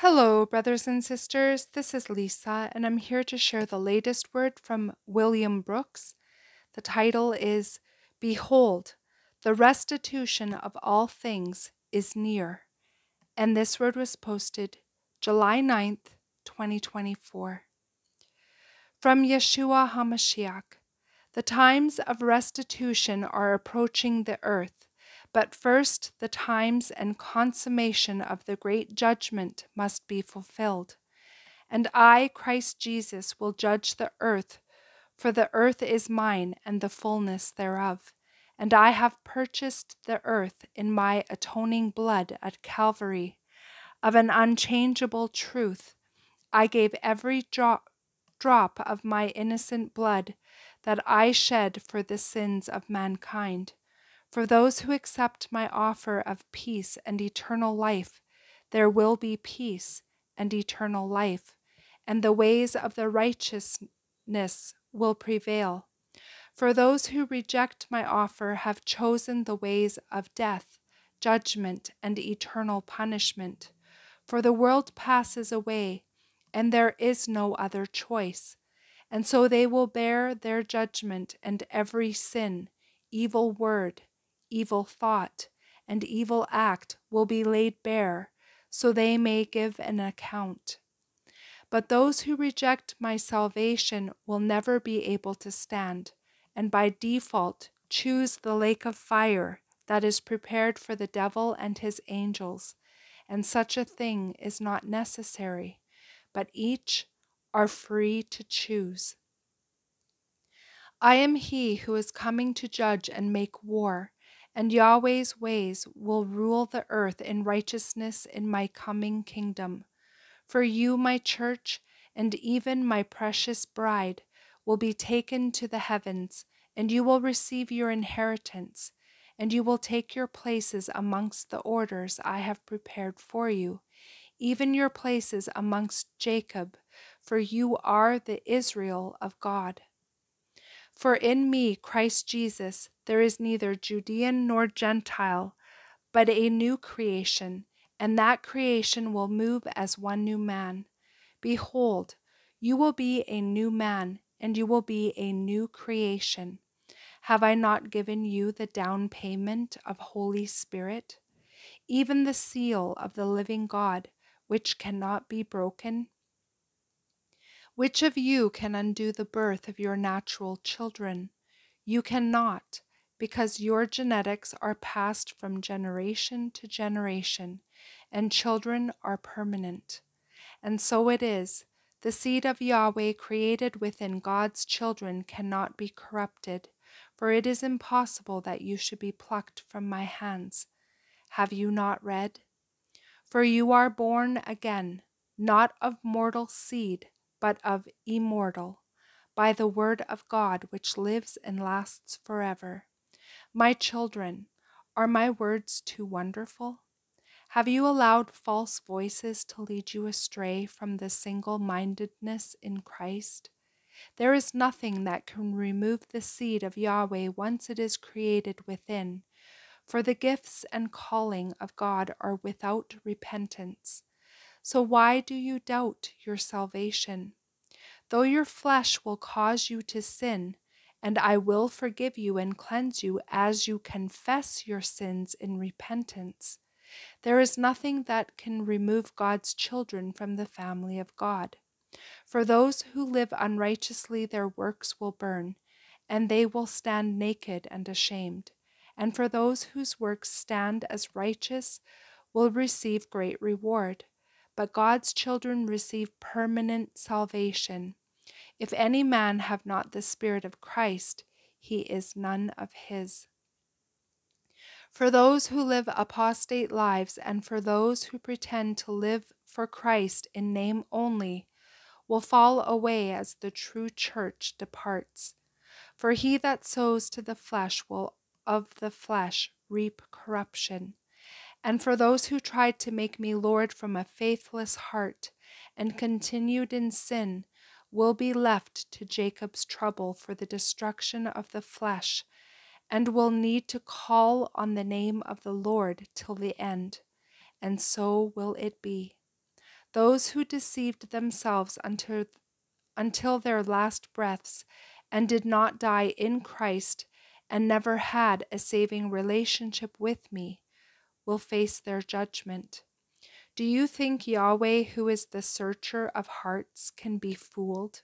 Hello, brothers and sisters. This is Lisa, and I'm here to share the latest word from William Brooks. The title is Behold, the restitution of all things is near. And this word was posted July 9th, 2024. From Yeshua HaMashiach The times of restitution are approaching the earth but first, the times and consummation of the great judgment must be fulfilled. And I, Christ Jesus, will judge the earth, for the earth is mine and the fullness thereof. And I have purchased the earth in my atoning blood at Calvary. Of an unchangeable truth, I gave every drop, drop of my innocent blood that I shed for the sins of mankind. For those who accept my offer of peace and eternal life, there will be peace and eternal life, and the ways of the righteousness will prevail. For those who reject my offer have chosen the ways of death, judgment, and eternal punishment. For the world passes away, and there is no other choice. And so they will bear their judgment and every sin, evil word, evil thought, and evil act will be laid bare, so they may give an account. But those who reject my salvation will never be able to stand, and by default choose the lake of fire that is prepared for the devil and his angels, and such a thing is not necessary, but each are free to choose. I am he who is coming to judge and make war and Yahweh's ways will rule the earth in righteousness in my coming kingdom. For you, my church, and even my precious bride, will be taken to the heavens, and you will receive your inheritance, and you will take your places amongst the orders I have prepared for you, even your places amongst Jacob, for you are the Israel of God. For in me, Christ Jesus, there is neither Judean nor Gentile, but a new creation, and that creation will move as one new man. Behold, you will be a new man, and you will be a new creation. Have I not given you the down payment of Holy Spirit, even the seal of the living God, which cannot be broken? Which of you can undo the birth of your natural children? You cannot, because your genetics are passed from generation to generation, and children are permanent. And so it is. The seed of Yahweh created within God's children cannot be corrupted, for it is impossible that you should be plucked from my hands. Have you not read? For you are born again, not of mortal seed but of immortal, by the word of God which lives and lasts forever. My children, are my words too wonderful? Have you allowed false voices to lead you astray from the single mindedness in Christ? There is nothing that can remove the seed of Yahweh once it is created within, for the gifts and calling of God are without repentance. So why do you doubt your salvation? Though your flesh will cause you to sin, and I will forgive you and cleanse you as you confess your sins in repentance. There is nothing that can remove God's children from the family of God. For those who live unrighteously, their works will burn, and they will stand naked and ashamed. And for those whose works stand as righteous, will receive great reward but God's children receive permanent salvation. If any man have not the Spirit of Christ, he is none of his. For those who live apostate lives and for those who pretend to live for Christ in name only, will fall away as the true church departs. For he that sows to the flesh will of the flesh reap corruption and for those who tried to make me Lord from a faithless heart and continued in sin will be left to Jacob's trouble for the destruction of the flesh, and will need to call on the name of the Lord till the end. And so will it be. those who deceived themselves until, until their last breaths and did not die in Christ and never had a saving relationship with me will face their judgment. Do you think Yahweh, who is the searcher of hearts, can be fooled?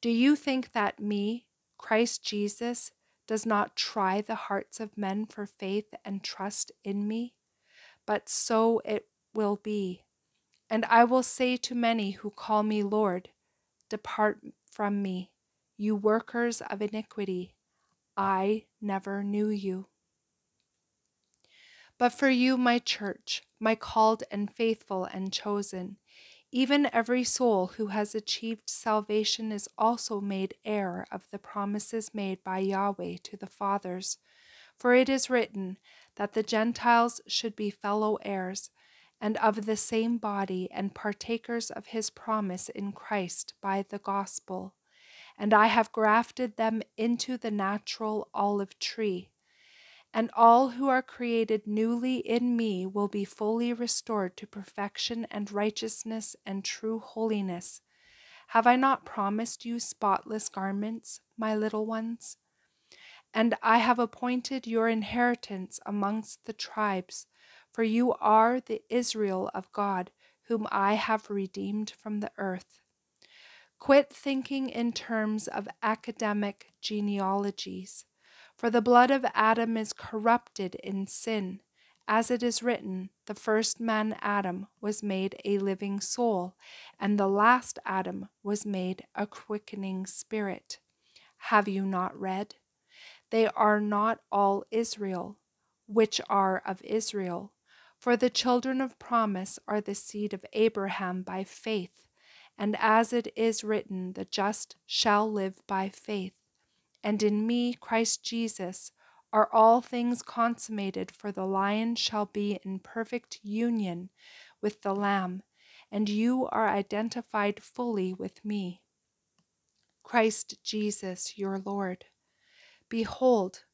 Do you think that me, Christ Jesus, does not try the hearts of men for faith and trust in me? But so it will be. And I will say to many who call me Lord, Depart from me, you workers of iniquity. I never knew you. But for you, my church, my called and faithful and chosen, even every soul who has achieved salvation is also made heir of the promises made by Yahweh to the fathers. For it is written that the Gentiles should be fellow heirs, and of the same body, and partakers of his promise in Christ by the gospel. And I have grafted them into the natural olive tree and all who are created newly in me will be fully restored to perfection and righteousness and true holiness. Have I not promised you spotless garments, my little ones? And I have appointed your inheritance amongst the tribes, for you are the Israel of God, whom I have redeemed from the earth. Quit thinking in terms of academic genealogies for the blood of Adam is corrupted in sin. As it is written, the first man Adam was made a living soul, and the last Adam was made a quickening spirit. Have you not read? They are not all Israel, which are of Israel. For the children of promise are the seed of Abraham by faith. And as it is written, the just shall live by faith and in me, Christ Jesus, are all things consummated, for the lion shall be in perfect union with the Lamb, and you are identified fully with me. Christ Jesus, your Lord. Behold,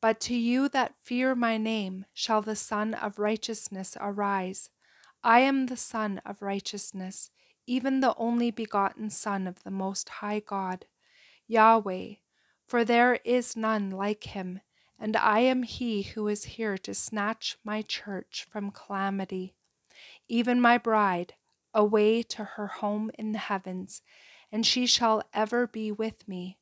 but to you that fear my name shall the Sun of Righteousness arise. I am the Sun of Righteousness, even the only begotten Son of the Most High God. Yahweh, for there is none like him, and I am he who is here to snatch my church from calamity, even my bride, away to her home in the heavens, and she shall ever be with me.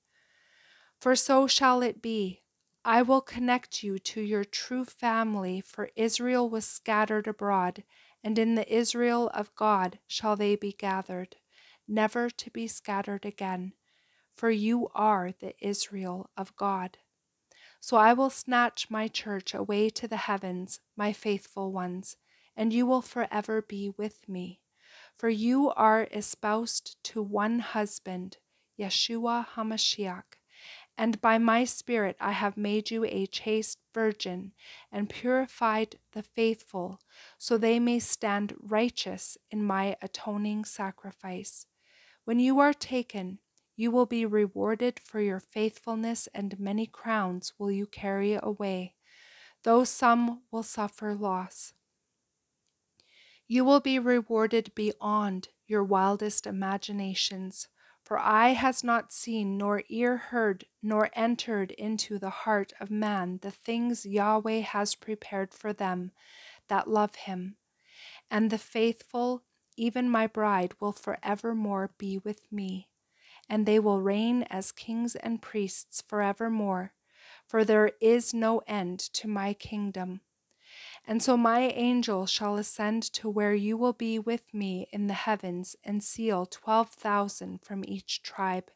For so shall it be. I will connect you to your true family, for Israel was scattered abroad, and in the Israel of God shall they be gathered, never to be scattered again for you are the Israel of God. So I will snatch my church away to the heavens, my faithful ones, and you will forever be with me. For you are espoused to one husband, Yeshua HaMashiach, and by my Spirit I have made you a chaste virgin and purified the faithful, so they may stand righteous in my atoning sacrifice. When you are taken, you will be rewarded for your faithfulness, and many crowns will you carry away, though some will suffer loss. You will be rewarded beyond your wildest imaginations, for eye has not seen, nor ear heard, nor entered into the heart of man the things Yahweh has prepared for them that love him. And the faithful, even my bride, will forevermore be with me and they will reign as kings and priests forevermore, for there is no end to my kingdom. And so my angel shall ascend to where you will be with me in the heavens and seal twelve thousand from each tribe.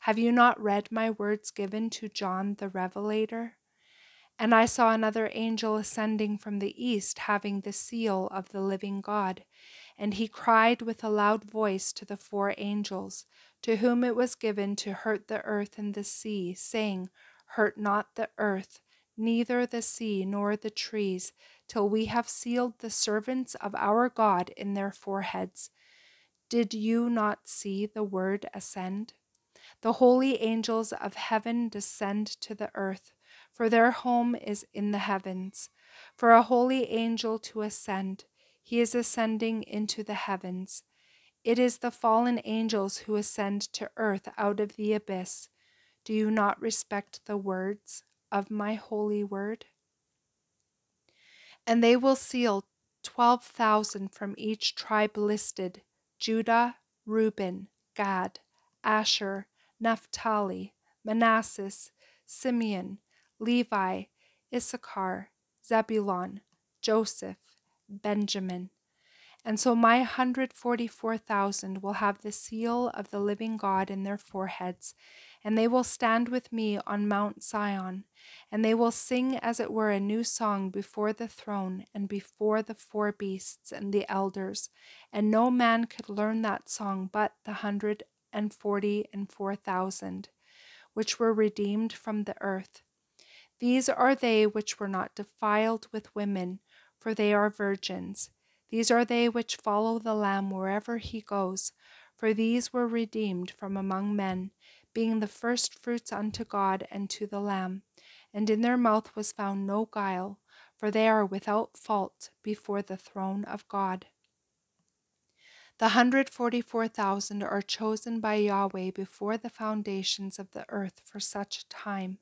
Have you not read my words given to John the Revelator? And I saw another angel ascending from the east, having the seal of the living God. And he cried with a loud voice to the four angels to whom it was given to hurt the earth and the sea, saying, Hurt not the earth, neither the sea nor the trees, till we have sealed the servants of our God in their foreheads. Did you not see the word ascend? The holy angels of heaven descend to the earth, for their home is in the heavens. For a holy angel to ascend, He is ascending into the heavens. It is the fallen angels who ascend to earth out of the abyss. Do you not respect the words of my holy word? And they will seal twelve thousand from each tribe listed Judah, Reuben, Gad, Asher, Naphtali, Manasseh, Simeon, Levi, Issachar, Zebulon, Joseph, Benjamin. And so my 144,000 will have the seal of the living God in their foreheads, and they will stand with me on Mount Zion, and they will sing as it were a new song before the throne and before the four beasts and the elders, and no man could learn that song but the hundred and forty and four thousand, which were redeemed from the earth. These are they which were not defiled with women, for they are virgins. These are they which follow the Lamb wherever he goes, for these were redeemed from among men being the firstfruits unto God and to the Lamb. And in their mouth was found no guile, for they are without fault before the throne of God. The hundred forty four thousand are chosen by Yahweh before the foundations of the earth for such a time.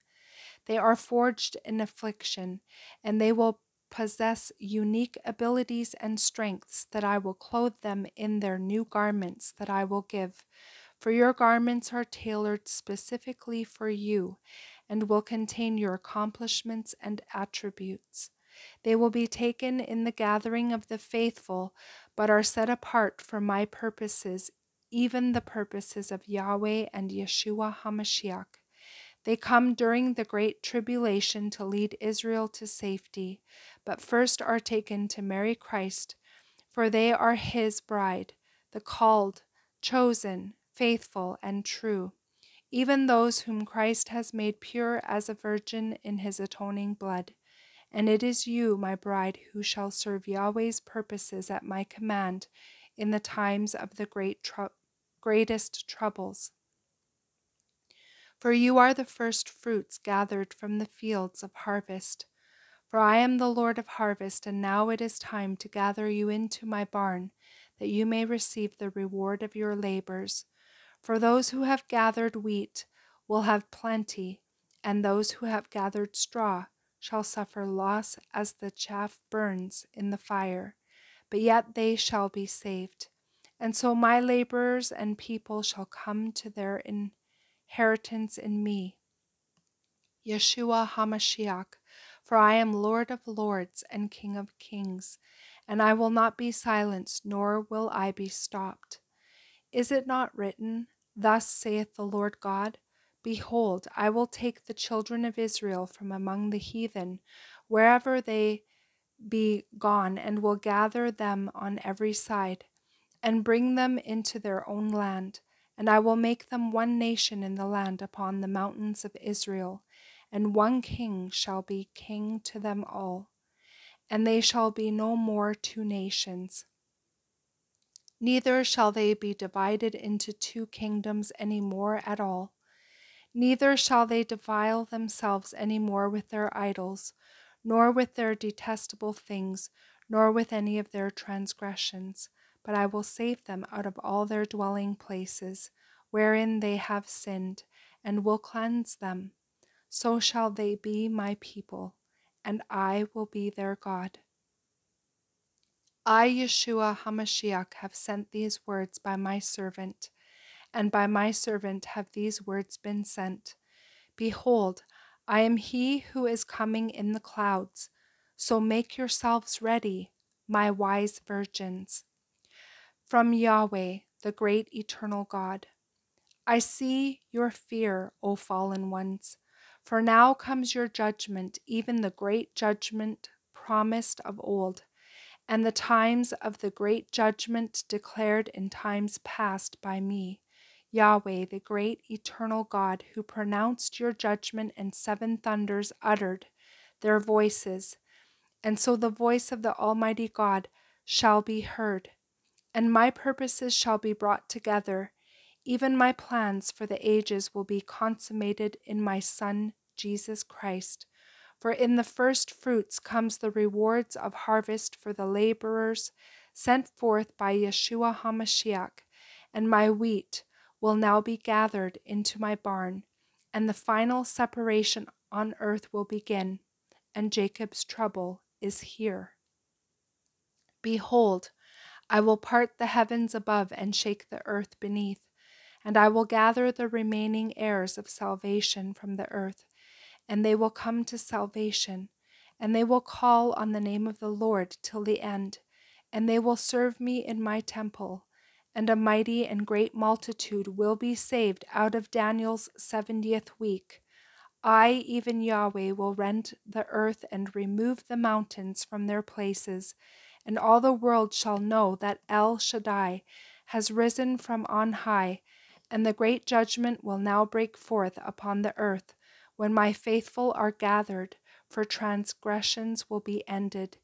They are forged in affliction, and they will possess unique abilities and strengths that I will clothe them in their new garments that I will give for your garments are tailored specifically for you and will contain your accomplishments and attributes. They will be taken in the gathering of the faithful, but are set apart for my purposes, even the purposes of Yahweh and Yeshua HaMashiach. They come during the great tribulation to lead Israel to safety, but first are taken to marry Christ, for they are his bride, the called, chosen, faithful, and true, even those whom Christ has made pure as a virgin in his atoning blood. And it is you, my bride, who shall serve Yahweh's purposes at my command in the times of the great tr- greatest troubles. For you are the first fruits gathered from the fields of harvest. For I am the Lord of harvest, and now it is time to gather you into my barn, that you may receive the reward of your labors. For those who have gathered wheat will have plenty, and those who have gathered straw shall suffer loss as the chaff burns in the fire, but yet they shall be saved. And so my laborers and people shall come to their inheritance in me. Yeshua HaMashiach, for I am Lord of lords and King of kings, and I will not be silenced, nor will I be stopped. Is it not written, Thus saith the Lord God Behold, I will take the children of Israel from among the heathen, wherever they be gone, and will gather them on every side, and bring them into their own land. And I will make them one nation in the land upon the mountains of Israel, and one king shall be king to them all. And they shall be no more two nations neither shall they be divided into two kingdoms any more at all. Neither shall they defile themselves any more with their idols, nor with their detestable things, nor with any of their transgressions, but I will save them out of all their dwelling places, wherein they have sinned, and will cleanse them. So shall they be my people, and I will be their God. I, Yeshua HaMashiach, have sent these words by my servant, and by my servant have these words been sent. Behold, I am he who is coming in the clouds, so make yourselves ready, my wise virgins. From Yahweh, the great eternal God. I see your fear, O fallen ones, for now comes your judgment, even the great judgment promised of old and the times of the great judgment declared in times past by me, Yahweh, the great eternal God, who pronounced your judgment and seven thunders uttered their voices. And so the voice of the Almighty God shall be heard, and my purposes shall be brought together. Even my plans for the ages will be consummated in my Son, Jesus Christ. For in the first fruits comes the rewards of harvest for the laborers sent forth by Yeshua HaMashiach, and my wheat will now be gathered into my barn, and the final separation on earth will begin, and Jacob's trouble is here. Behold, I will part the heavens above and shake the earth beneath, and I will gather the remaining heirs of salvation from the earth and they will come to salvation, and they will call on the name of the Lord till the end, and they will serve me in my temple, and a mighty and great multitude will be saved out of Daniel's seventieth week. I, even Yahweh, will rend the earth and remove the mountains from their places, and all the world shall know that El Shaddai has risen from on high, and the great judgment will now break forth upon the earth when my faithful are gathered, for transgressions will be ended,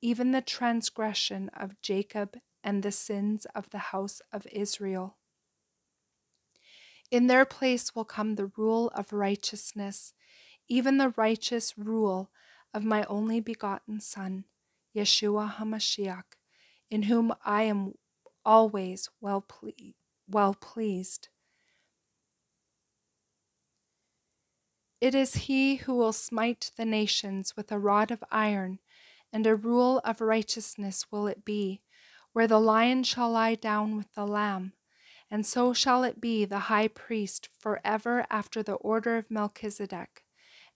even the transgression of Jacob and the sins of the house of Israel. In their place will come the rule of righteousness, even the righteous rule of my only begotten Son, Yeshua HaMashiach, in whom I am always well, ple- well pleased. It is he who will smite the nations with a rod of iron, and a rule of righteousness will it be, where the lion shall lie down with the lamb. And so shall it be the high priest forever after the order of Melchizedek.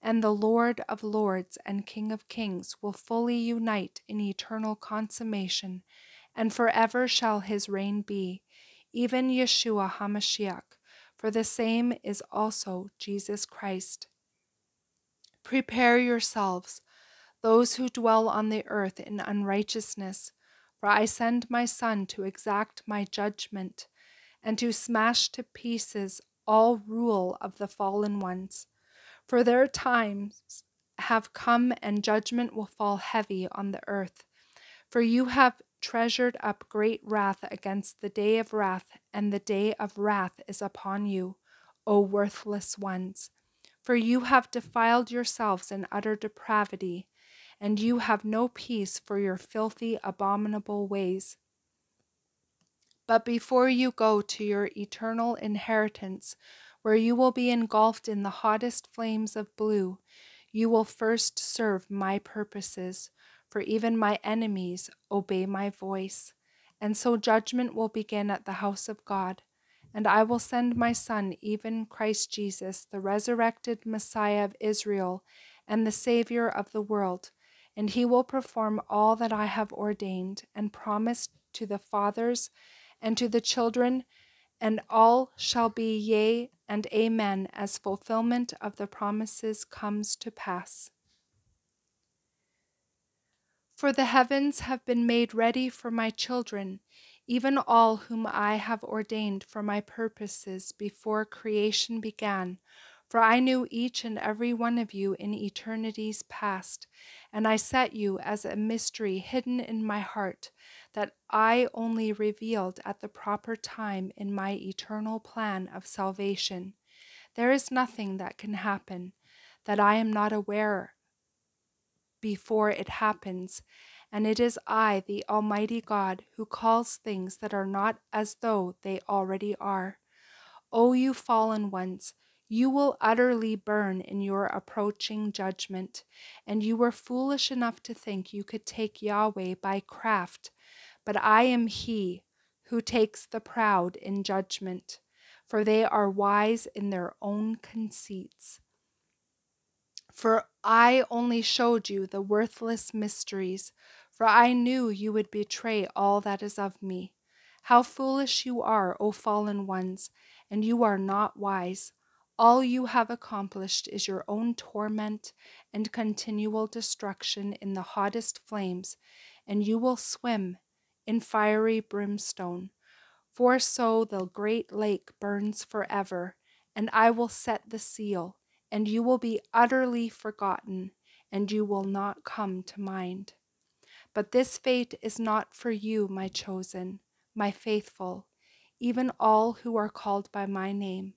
And the Lord of lords and King of kings will fully unite in eternal consummation, and forever shall his reign be, even Yeshua HaMashiach, for the same is also Jesus Christ. Prepare yourselves, those who dwell on the earth in unrighteousness, for I send my Son to exact my judgment, and to smash to pieces all rule of the fallen ones. For their times have come, and judgment will fall heavy on the earth. For you have treasured up great wrath against the day of wrath, and the day of wrath is upon you, O worthless ones. For you have defiled yourselves in utter depravity, and you have no peace for your filthy, abominable ways. But before you go to your eternal inheritance, where you will be engulfed in the hottest flames of blue, you will first serve my purposes, for even my enemies obey my voice. And so judgment will begin at the house of God and I will send my Son, even Christ Jesus, the resurrected Messiah of Israel and the Savior of the world, and he will perform all that I have ordained and promised to the fathers and to the children, and all shall be yea and amen as fulfillment of the promises comes to pass. For the heavens have been made ready for my children even all whom I have ordained for my purposes before creation began. For I knew each and every one of you in eternities past, and I set you as a mystery hidden in my heart, that I only revealed at the proper time in my eternal plan of salvation. There is nothing that can happen that I am not aware before it happens, and it is I, the Almighty God, who calls things that are not as though they already are. O you fallen ones, you will utterly burn in your approaching judgment, and you were foolish enough to think you could take Yahweh by craft. But I am He who takes the proud in judgment, for they are wise in their own conceits. For I only showed you the worthless mysteries, for I knew you would betray all that is of me. How foolish you are, O fallen ones, and you are not wise. All you have accomplished is your own torment and continual destruction in the hottest flames, and you will swim in fiery brimstone. For so the great lake burns forever, and I will set the seal and you will be utterly forgotten, and you will not come to mind. But this fate is not for you, my chosen, my faithful, even all who are called by my name.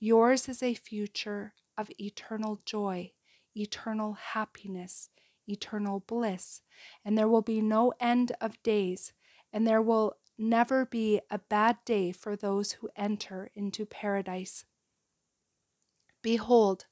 Yours is a future of eternal joy, eternal happiness, eternal bliss, and there will be no end of days, and there will never be a bad day for those who enter into paradise. Behold,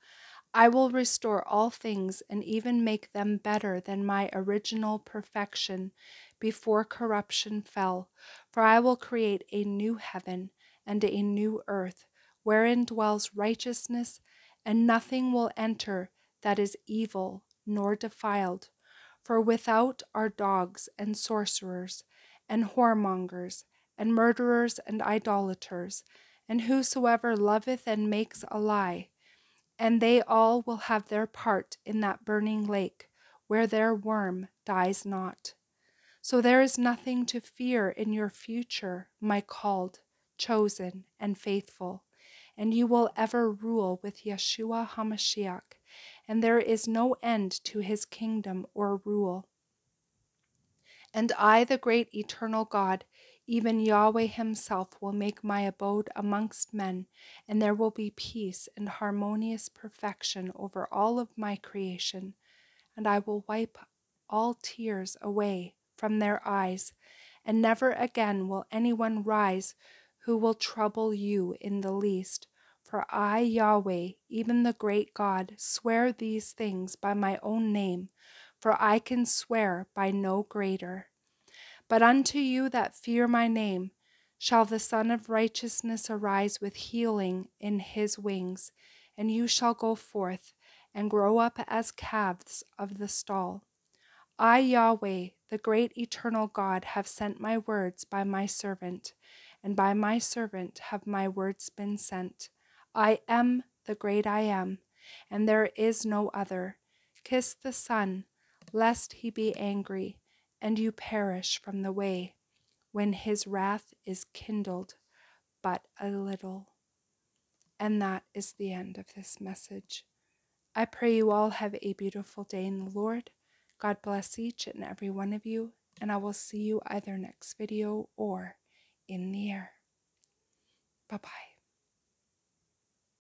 I will restore all things and even make them better than my original perfection before corruption fell. For I will create a new heaven and a new earth, wherein dwells righteousness, and nothing will enter that is evil nor defiled. For without are dogs and sorcerers, and whoremongers, and murderers and idolaters, and whosoever loveth and makes a lie and they all will have their part in that burning lake, where their worm dies not. So there is nothing to fear in your future, my called, chosen, and faithful, and you will ever rule with Yeshua HaMashiach, and there is no end to his kingdom or rule. And I, the great eternal God, even Yahweh Himself will make my abode amongst men, and there will be peace and harmonious perfection over all of my creation, and I will wipe all tears away from their eyes, and never again will anyone rise who will trouble you in the least. For I, Yahweh, even the great God, swear these things by my own name, for I can swear by no greater. But unto you that fear my name shall the Sun of Righteousness arise with healing in his wings, and you shall go forth and grow up as calves of the stall. I, Yahweh, the great eternal God, have sent my words by my servant, and by my servant have my words been sent. I am the great I am, and there is no other. Kiss the Son, lest he be angry and you perish from the way when his wrath is kindled but a little. And that is the end of this message. I pray you all have a beautiful day in the Lord. God bless each and every one of you, and I will see you either next video or in the air. Bye bye.